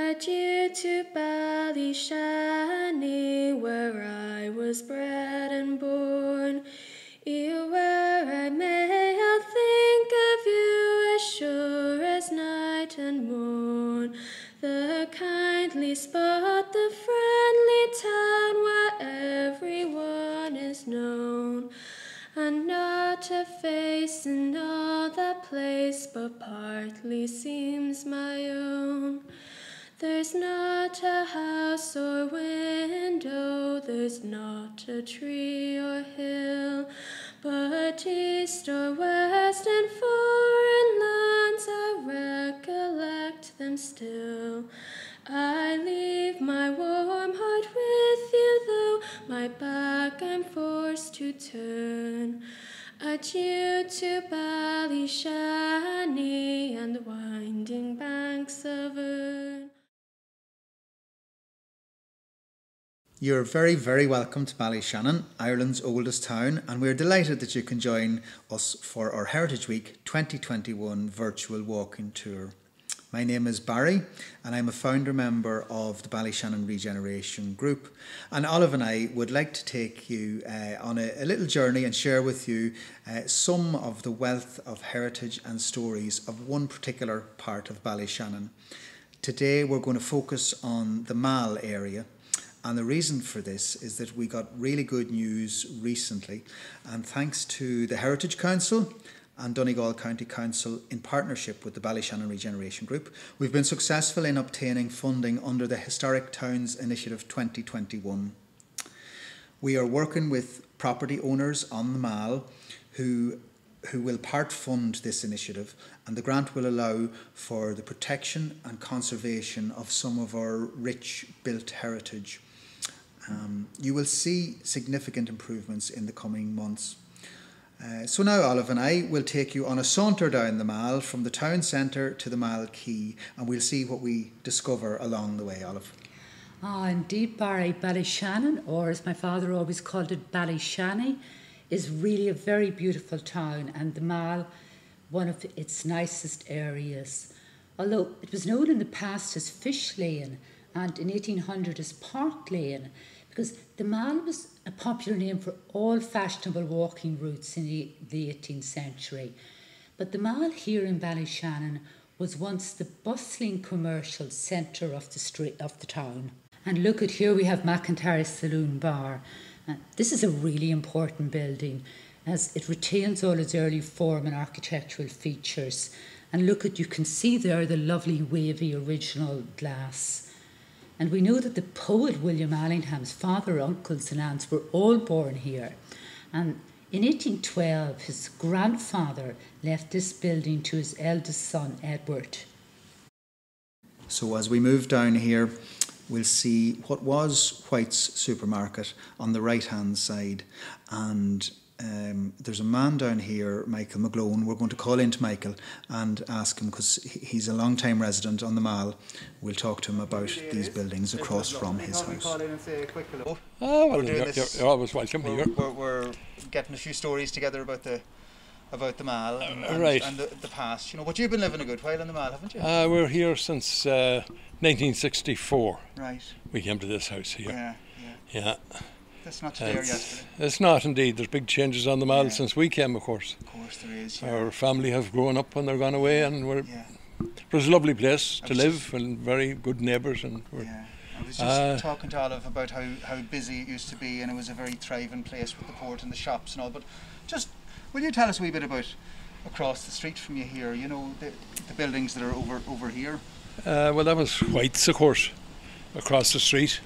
Adieu to Ballyshanny, where I was bred and born. Ere where I may, I'll think of you as sure as night and morn. The kindly spot, the friendly town where everyone is known. And not a face in all that place but partly seems my own. There's not a house or window, there's not a tree or hill, but east or west and foreign lands I recollect them still. I leave my warm heart with you, though my back I'm forced to turn. Adieu to Ballyshanny and the winding banks of Erne. You're very, very welcome to Ballyshannon, Ireland's oldest town, and we're delighted that you can join us for our Heritage Week 2021 virtual walking tour. My name is Barry, and I'm a founder member of the Ballyshannon Regeneration Group. And Olive and I would like to take you uh, on a, a, little journey and share with you uh, some of the wealth of heritage and stories of one particular part of Ballyshannon. Today, we're going to focus on the Mall area and the reason for this is that we got really good news recently, and thanks to the Heritage Council and Donegal County Council in partnership with the Ballyshannon Regeneration Group, we've been successful in obtaining funding under the Historic Towns Initiative 2021. We are working with property owners on the Mall who who will part fund this initiative and the grant will allow for the protection and conservation of some of our rich built heritage. Um, you will see significant improvements in the coming months. Uh, so now Olive and I will take you on a saunter down the Mall from the town centre to the Mall Quay and we'll see what we discover along the way, Olive. Ah, indeed, Barry. Ballyshannon, or as my father always called it, Ballyshanny, is really a very beautiful town and the Mall, one of its nicest areas. Although it was known in the past as Fish Lane and in 1800 as Park Lane, because the Mall was a popular name for all fashionable walking routes in the, the 18th century. But the Mall here in Ballyshannon was once the bustling commercial centre of the street of the town. And look at here we have McIntyre's Saloon Bar. Uh, this is a really important building as it retains all its early form and architectural features. And look at you can see there the lovely wavy original glass. And we know that the poet William Allingham's father, uncles, and aunts were all born here. And in 1812, his grandfather left this building to his eldest son, Edward. So, as we move down here, we'll see what was White's supermarket on the right hand side. And um, there's a man down here, Michael McGlone. We're going to call into Michael and ask him because he's a long time resident on the Mall. We'll talk to him about these buildings across from his house. Oh, well, you're, you're, always welcome we're, here. We're, we're, getting a few stories together about the about the Mall and, uh, right. and the, the, past. You know, but you've been living a good while in the Mall, haven't you? Uh, we're here since uh, 1964. Right. We came to this house here. Yeah, yeah. Yeah. That's not today it's, or yesterday. It's not indeed. There's big changes on the Mall yeah. since we came, of course. Of course there is. Yeah. Our family have grown up and they're gone away, and we're. Yeah. It was a lovely place to live and very good neighbours, and we're. Yeah. I was just uh, talking to Olive about how, how busy it used to be, and it was a very thriving place with the port and the shops and all. But just, will you tell us a wee bit about across the street from you here? You know, the, the buildings that are over over here. Uh, well, that was White's, of course, across the street,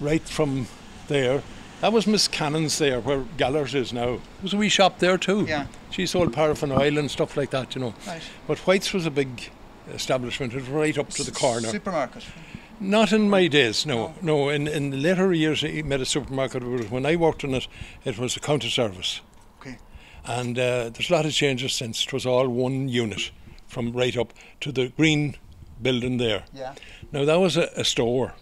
right from there that was Miss Cannon's there, where Gallers is now. There was a wee shop there too. Yeah. She sold paraffin oil and stuff like that, you know. Right. But White's was a big establishment. It was right up to the corner. Supermarket. Not in my days, no. No, in, in the later years it made a supermarket. When I worked in it, it was a counter service. Okay. And uh, there's a lot of changes since. It was all one unit from right up to the green building there. Yeah. Now that was a, a store.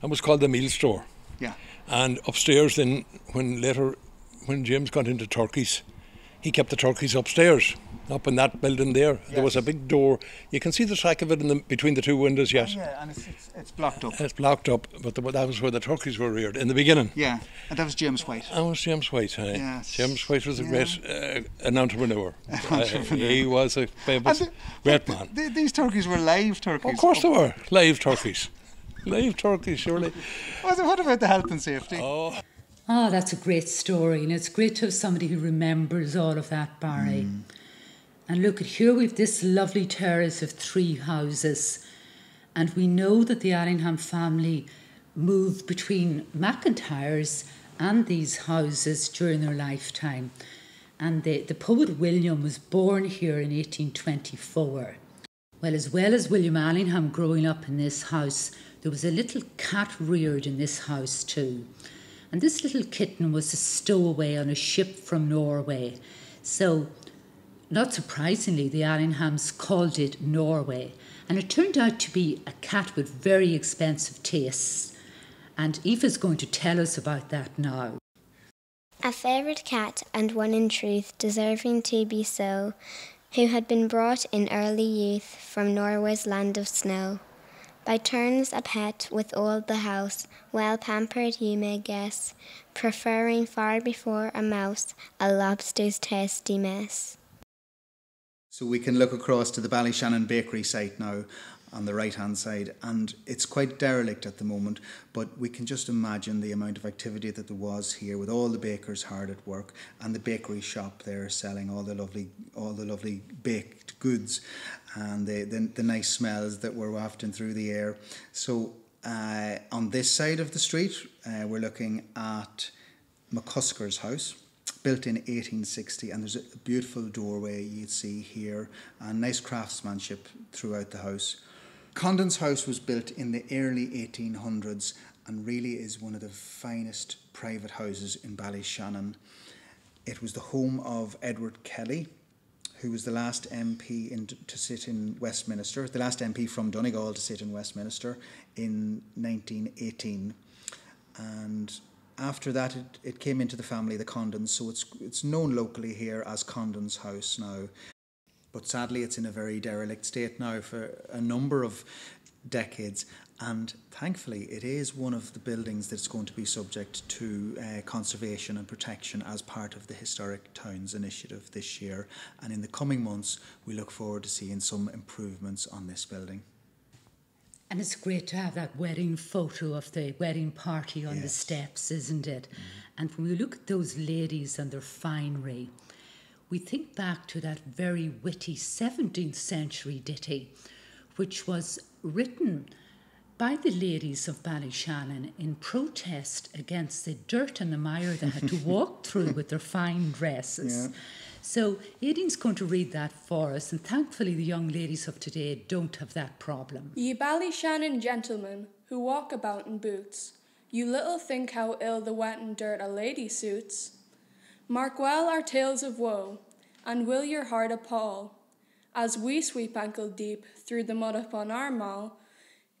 That was called the meal store. Yeah. And upstairs, then, when later, when James got into turkeys, he kept the turkeys upstairs. up in that building there. There was a big door. You can see the track of it in the, between the two windows yes. Yeah, and it's, it's, it's blocked up. It's blocked up, but the, that was where the turkeys were reared in the beginning. Yeah, and that was James White. That was James White. aye. Yes. James White was a Yeah. great uh, an entrepreneur. Uh, entrepreneur. he was a famous And great man. th- these turkeys were live turkeys. Of course they were live turkeys. live turkeys, surely. What what about the health and safety? Oh, Oh, that's a great story, and it's great to have somebody who remembers all of that, Barry. Mm. And look at here, we've this lovely terrace of three houses, and we know that the Allingham family moved between McIntyre's and these houses during their lifetime. And the, the poet William was born here in 1824. Well, as well as William Allingham growing up in this house, there was a little cat reared in this house too. And this little kitten was a stowaway on a ship from Norway. So, not surprisingly, the Allinghams called it Norway. And it turned out to be a cat with very expensive tastes. And Aoife's going to tell us about that now. A favourite cat, and one in truth deserving to be so, who had been brought in early youth from Norway's land of snow. By turns a pet with all the house, well pampered you may guess, preferring far before a mouse a lobster's tasty mess. So we can look across to the Ballyshannon Bakery site now on the right hand side, and it's quite derelict at the moment, but we can just imagine the amount of activity that there was here with all the bakers hard at work and the bakery shop there selling all the lovely all the lovely baked goods and the, the, the nice smells that were wafting through the air. So uh, on this side of the street, uh, we're looking at McCusker's house built in 1860 and there's a beautiful doorway you'd see here and nice craftsmanship throughout the house condon's house was built in the early 1800s and really is one of the finest private houses in ballyshannon it was the home of edward kelly who was the last MP in, to sit in Westminster, the last MP from Donegal to sit in Westminster in 1918. And after that, it, it came into the family, the Condons, so it's, it's known locally here as Condon's House now. But sadly, it's in a very derelict state now for a number of decades. And thankfully, it is one of the buildings that's going to be subject to uh, conservation and protection as part of the Historic Towns Initiative this year. And in the coming months, we look forward to seeing some improvements on this building. And it's great to have that wedding photo of the wedding party on the steps, isn't it? And when we look at those ladies and their finery, we think back to that very witty 17th century ditty, which was written by the ladies of Ballyshannon in protest against the dirt and the mire they had to walk through with their fine dresses. Yeah. So Aideen's going to read that for us, and thankfully the young ladies of today don't have that problem. Ye Ballyshannon gentlemen who walk about in boots, you little think how ill the wet and dirt a lady suits. Mark well our tales of woe, and will your heart appall, as we sweep ankle deep through the mud upon our mall.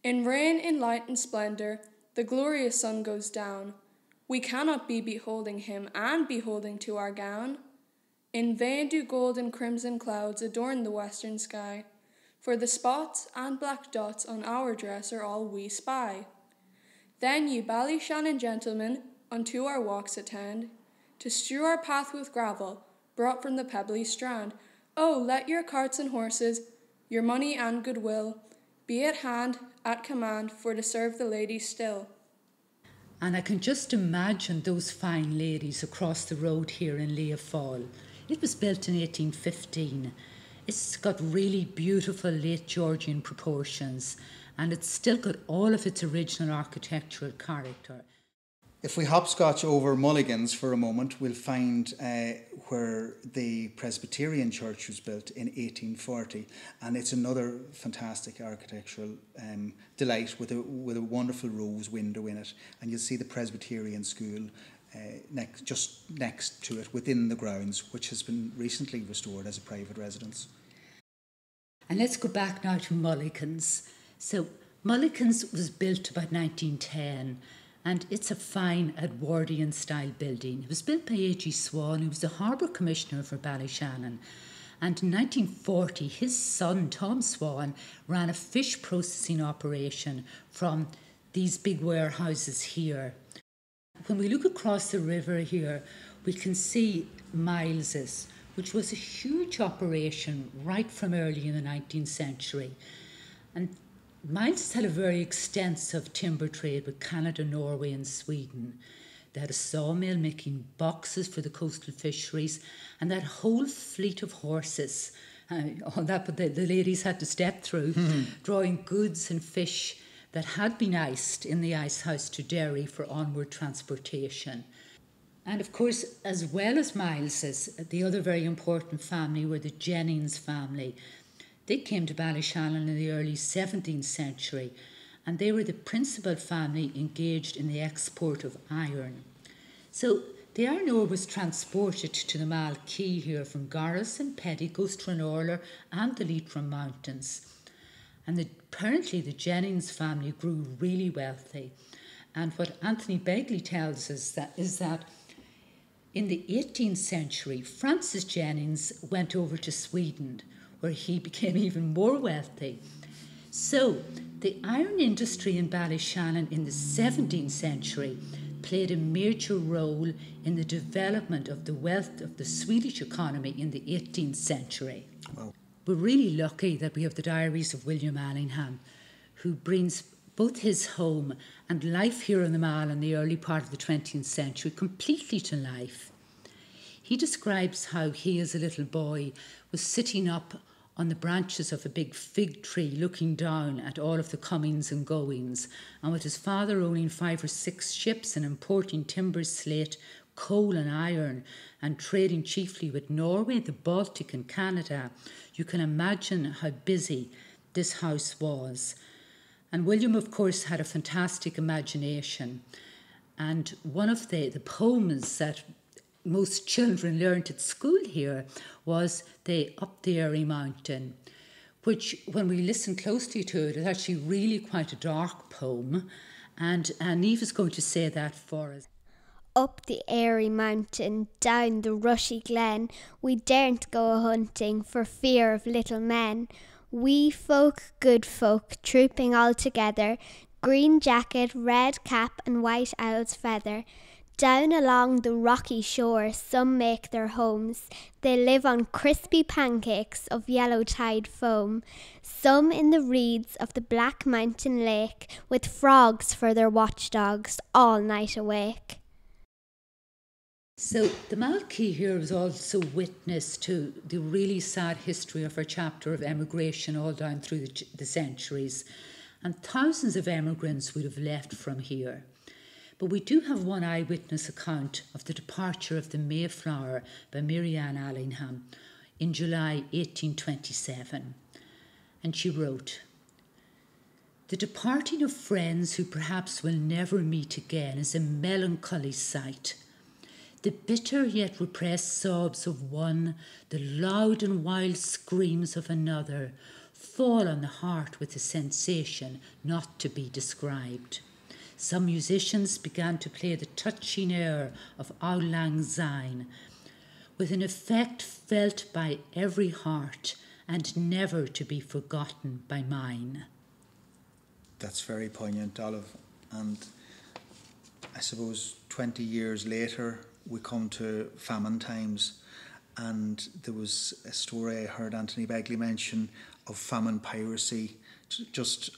In rain, in light and splendour, the glorious sun goes down. We cannot be beholding him and beholding to our gown. In vain do gold and crimson clouds adorn the western sky, for the spots and black dots on our dress are all we spy. Then ye Ballyshannon gentlemen unto our walks attend, to strew our path with gravel, brought from the pebbly strand. Oh, let your carts and horses, your money and goodwill, be at hand, at command, for to serve the ladies still. And I can just imagine those fine ladies across the road here in Leah Fall. It was built in 1815. It's got really beautiful late Georgian proportions and it's still got all of its original architectural character. If we hopscotch over Mulligan's for a moment, we'll find uh, where the Presbyterian church was built in 1840, and it's another fantastic architectural um, delight with a with a wonderful rose window in it, and you'll see the Presbyterian school uh, next just next to it within the grounds, which has been recently restored as a private residence. And let's go back now to Mulligan's. So, Mulligan's was built about 1910 and it's a fine Edwardian style building. It was built by A.G. Swan, who was the Harbour Commissioner for Ballyshannon. And in 1940, his son, Tom Swan, ran a fish processing operation from these big warehouses here. When we look across the river here, we can see Miles's, which was a huge operation right from early in the 19th century. And Miles had a very extensive timber trade with Canada, Norway, and Sweden. They had a sawmill making boxes for the coastal fisheries, and that whole fleet of horses. Uh, all that, but the, the, ladies had to step through, mm-hmm. drawing goods and fish that had been iced in the ice house to Derry for onward transportation. And of course, as well as Miles's, the other very important family were the Jennings family. They came to Ballyshannon in the early 17th century and they were the principal family engaged in the export of iron. So the iron ore was transported to the Mall Quay here from Gorras and Petty, Gustranorler and the Leitrim Mountains. And the, apparently the Jennings family grew really wealthy. And what Anthony Begley tells us that is that in the 18th century, Francis Jennings went over to Sweden, where he became even more wealthy. So, the iron industry in Ballyshannon in the 17th century played a major role in the development of the wealth of the Swedish economy in the 18th century. Wow. We're really lucky that we have the diaries of William Allingham, who brings both his home and life here in the Mall in the early part of the 20th century completely to life. He describes how he, as a little boy, was sitting up on the branches of a big fig tree looking down at all of the comings and goings, and with his father owning five or six ships and importing timber, slate, coal, and iron, and trading chiefly with Norway, the Baltic, and Canada, you can imagine how busy this house was. And William, of course, had a fantastic imagination. And one of the, the poems that most children learned at school here was the Up the Airy Mountain, which, when we listen closely to it, is actually really quite a dark poem. And, and Eve is going to say that for us. Up the airy mountain, down the rushy glen, we daren't go a hunting for fear of little men. Wee folk, good folk, trooping all together, green jacket, red cap, and white owl's feather. Down along the rocky shore, some make their homes. They live on crispy pancakes of yellow tide foam. Some in the reeds of the black mountain lake, with frogs for their watchdogs, all night awake. So the Mall Quay here was also witness to the really sad history of our chapter of emigration all down through the, the centuries, and thousands of emigrants would have left from here. But we do have one eyewitness account of the departure of the Mayflower by Mary Ann Allingham in July 1827. And she wrote, The departing of friends who perhaps will never meet again is a melancholy sight the bitter yet repressed sobs of one, the loud and wild screams of another, fall on the heart with a sensation not to be described. Some musicians began to play the touching air of Auld Lang Syne, with an effect felt by every heart and never to be forgotten by mine. That's very poignant, Olive. And I suppose 20 years later, we come to famine times, and there was a story I heard Anthony Begley mention of famine piracy just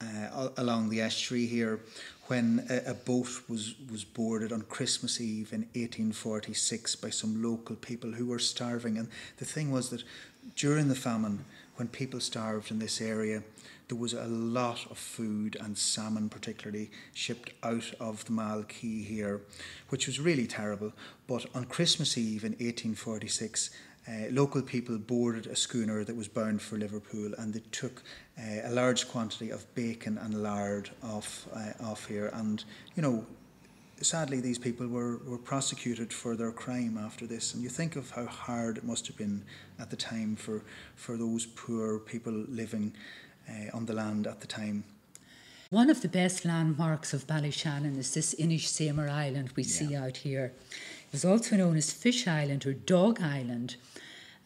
uh, along the estuary here when a, a, boat was, was boarded on Christmas Eve in 1846 by some local people who were starving. And the thing was that during the famine, when people starved in this area, there was a lot of food and salmon, particularly, shipped out of the Mall Quay here, which was really terrible. But on Christmas Eve in 1846, uh, local people boarded a schooner that was bound for Liverpool and they took uh, a large quantity of bacon and lard off, uh, off here. And, you know, sadly, these people were, were prosecuted for their crime after this. And you think of how hard it must have been at the time for, for those poor people living uh, on the land at the time. One of the best landmarks of Ballyshannon is this Inis Saimer Island we yeah. see out here. It was also known as Fish Island or Dog Island.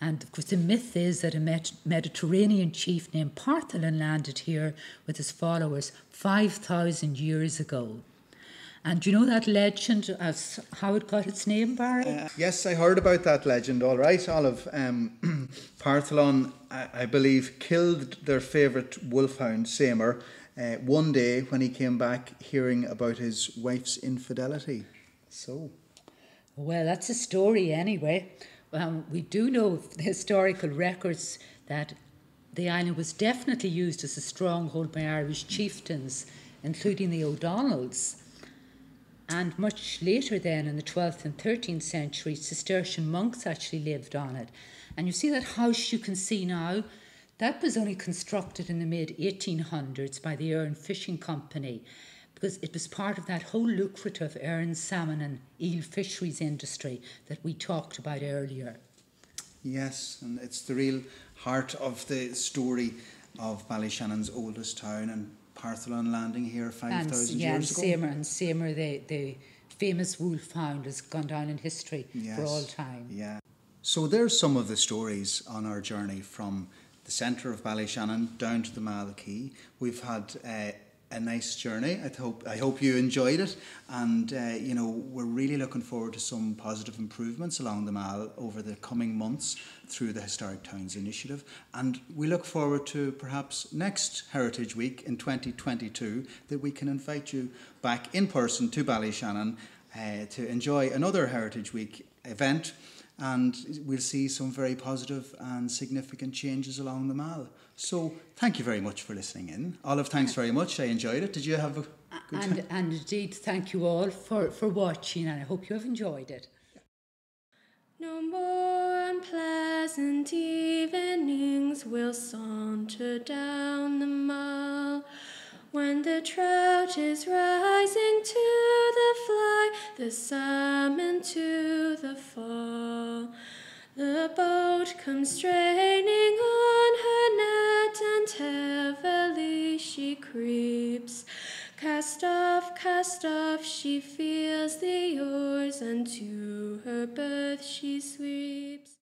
And of course, the myth is that a Med- Mediterranean chief named Partholon landed here with his followers 5,000 years ago. And do you know that legend as how it got its name, Barry? Uh, yes, I heard about that legend, all right, Olive. Um, Partholon, I, I, believe, killed their favourite wolfhound, Samer, uh, one day when he came back hearing about his wife's infidelity. So. Well, that's a story anyway. Um, we do know historical records that the island was definitely used as a stronghold by Irish chieftains, including the O'Donnells. And much later, then, in the 12th and 13th century, Cistercian monks actually lived on it. And you see that house you can see now, that was only constructed in the mid 1800s by the Erne Fishing Company because it was part of that whole lucrative Erne salmon and eel fisheries industry that we talked about earlier. Yes, and it's the real heart of the story of Ballyshannon,'s oldest town and Partholon landing here 5,000 yeah, years ago. Samer, and Samer, the, the famous wolfhound, has gone down in history yes, for all time. Yeah. So there's some of the stories on our journey from the centre of Ballyshannon down to the Mall Quay. We've had uh, a nice journey. I hope I hope you enjoyed it, and uh, you know we're really looking forward to some positive improvements along the Mall over the coming months through the Historic Towns Initiative, and we look forward to perhaps next Heritage Week in 2022 that we can invite you back in person to Ballyshannon uh, to enjoy another Heritage Week event and we'll see some very positive and significant changes along the mall. So thank you very much for listening in. Olive, thanks very much. I enjoyed it. Did you have a good and, time? And indeed, thank you all for, for watching and I hope you have enjoyed it. No more unpleasant evenings will saunter down the mall when the trout is rising to the fly, the salmon to the fall. The boat comes straining creeps. Cast off, cast off, she feels the oars, and to her berth she sweeps.